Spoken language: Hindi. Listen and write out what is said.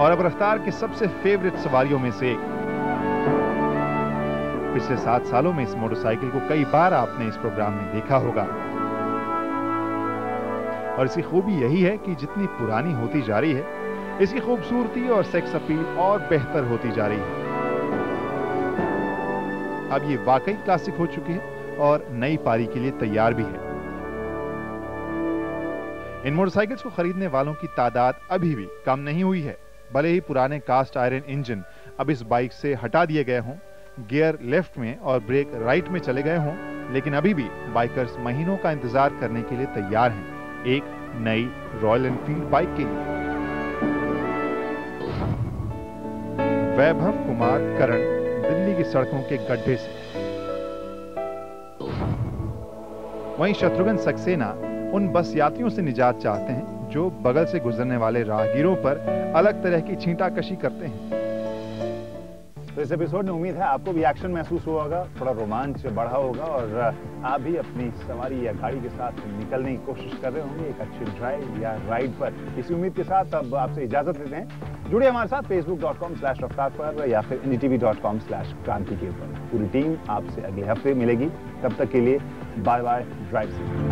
और अब रफ्तार के सबसे फेवरेट सवारियों में से एक पिछले सात सालों में इस मोटरसाइकिल को कई बार आपने इस प्रोग्राम में देखा होगा। और इसकी खूबी यही है कि जितनी पुरानी होती जा रही है, इसकी खूबसूरती और सेक्स अपील और बेहतर होती जा रही है। अब ये वाकई क्लासिक हो चुकी है और नई पारी के लिए तैयार भी है। इन मोटरसाइकिल्स को खरीदने वालों की तादाद अभी भी कम नहीं हुई है। भले ही पुराने कास्ट आयरन इंजन अब इस बाइक से हटा दिए गए हों, गियर लेफ़्ट में और ब्रेक राइट में चले गए हों, लेकिन अभी भी बाइकर्स महीनों का इंतज़ार करने के लिए तैयार हैं, एक नई रॉयल एनफील्ड बाइक के लिए। वैभव कुमार करण, दिल्ली की सड़कों के गड्ढे से। वहीं शत्रुघ्न सक्सेना उन बस यात्रियों से निजात चाहते हैं जो बगल से गुजरने वाले राहगीरों पर अलग तरह की छींटाकशी करते हैं। तो इस एपिसोड में उम्मीद है आपको भी एक्शन महसूस हुआ होगा, थोड़ा रोमांच बढ़ा होगा और आप भी अपनी सवारी या गाड़ी के साथ निकलने की कोशिश कर रहे होंगे, एक अच्छी ड्राइव या राइड पर। इसी उम्मीद के साथ अब आपसे इजाज़त लेते हैं। जुड़िए हमारे साथ फेसबुक डॉट कॉम स्लैश रफ्तार पर या फिर N T dot com slash Kranti के ऊपर। पूरी टीम आपसे अगले हफ़्ते मिलेगी। तब तक के लिए बाय बाय ड्राइव से